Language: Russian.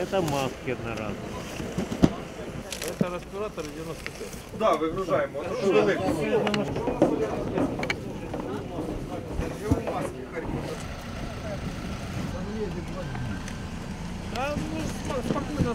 Это маски одноразовые. Это респиратор 95. Да, вигружаємо. Дуже велико. А, ну, спокойно